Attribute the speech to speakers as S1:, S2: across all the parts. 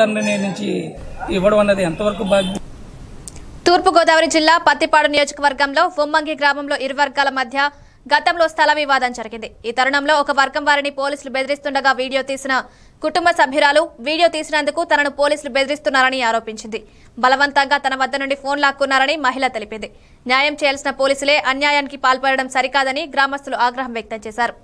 S1: దండని నుంచి ఇవ్వడం అన్నది ఎంతవరకు బాధ్యత?
S2: తూర్పుగోదావరి జిల్లా పత్తిపాడు నియోజకవర్గంలో ఉమ్మంగి గ్రామంలో ఇరు వర్గాల మధ్య గతంలో స్థల వివాదం జరిగింది. ఈ తరుణంలో ఒక వర్గం వారిని పోలీసులు బెదిరిస్తుండగా వీడియో తీసిన కుటుంబ సభ్యురాలు వీడియో తీసినందుకు తనను పోలీసులు బెదిరిస్తున్నారని ఆరోపించింది. బలవంతంగా తన వద్ద నుండి ఫోన్ లాక్కున్నారని మహిళ తెలిపింది. న్యాయం చేయాల్సిన పోలీసులే అన్యాయానికి పాల్పడడం సరికాదని గ్రామస్తులు ఆగ్రహం వ్యక్తం చేశారు.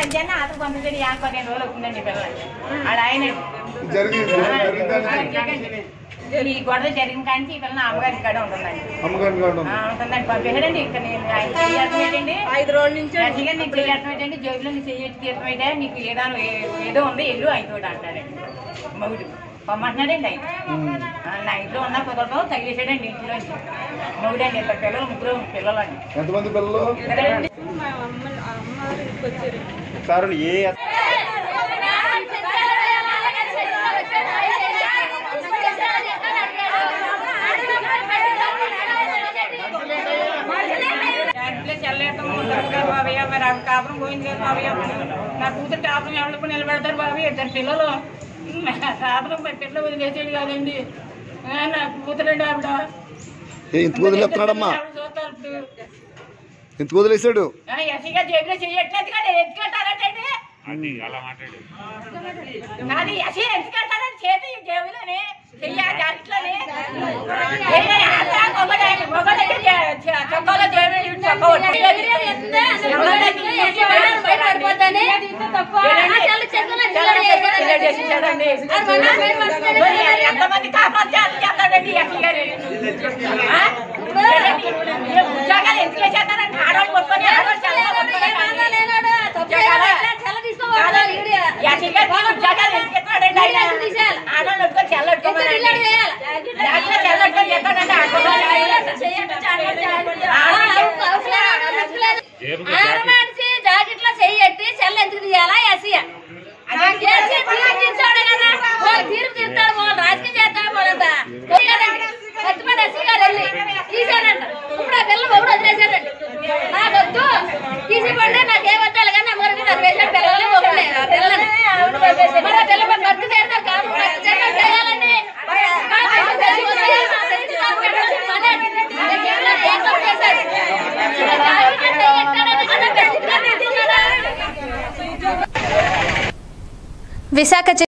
S3: జన అతను పంపించండి యాభై పదిహేను రోజులు అవుతుందండి పిల్లలు ఆడ ఆయన
S4: జరిగింది జరిగిందని
S3: ఈ గొడవ జరిగిన కానీ పిల్లల అమ్మగారి కాడ ఉంటుందండి.
S4: అమ్మగారిని కావడం
S3: ఆ, ఉంటుందండి పంపించండి ఇంకా నేను ఐదు రోజుల నుంచి అడిగా నీకు చేయటమేటండి జోబులో నీకు చేయొచ్చు తీర్థమైతే నీకు ఏదో ఏదో ఉంది ఎల్లు అయిపోయి అంటారండి. మగుడు పొమ్మంటున్నాడండి ఆయన. ఆ, నా ఇంట్లో ఉన్న కుదరదు తగిలేసాడండి ఇంట్లోంచి. మగుడండి ఇద్దరు పిల్లలు ముగ్గురు పిల్లలండి.
S4: ఎంతమంది పిల్లలు? కారణం ఏ
S3: చెల్లెట్టం ఉంటారు బాబయ్య మరి ఆవిడ కాపురం పోయింది కదా బాబయ్య? నా కూతురు కాపురం ఎవరికి నిలబెడతారు బాబయ్య ఇద్దరు పిల్లలు. కాపురం పిల్లలు వదిలేసేది కాదండి. ఆ, నా కూతురండి ఆవిడ
S4: ఇంత వదిలేస్తున్నాడమ్మా. ఇంత వదిలేశాడు
S3: ఆ, ఎస్సీగా జేబులో చెయ్యట్లేదు కానీ ఎత్తుకెట్టారంటే నాది ఎస్సీ ఎత్తుకెట్టారని చేతి జేబులోనే చెయ్య జాకెట్లోనే. చొక్కాలో జేబులో ఎంతమంది కాపాడు చేస్తాడండి ఎస్సీ గారు ఆ? ఉద్యోగాలు ఎందుకు చేస్తారంటే ఆడవాళ్ళు పట్టుకొని ఆడవాళ్ళు చల్లగా పట్టుకొని ఎస్సీ గారు ఉద్యోగాలు ఎందుకు ఇస్తున్నాడండి ఆయన ఆడవాళ్ళు పట్టుకొని చెల్లెట్టుకోమని దాంట్లో చెల్లెట్టుకొని చేస్తాడంటే
S5: జాకెట్. లో చెయ్యట్టి చెల్ల ఎందుకు తీయాలా? ఎస్సీయా
S2: విశాఖ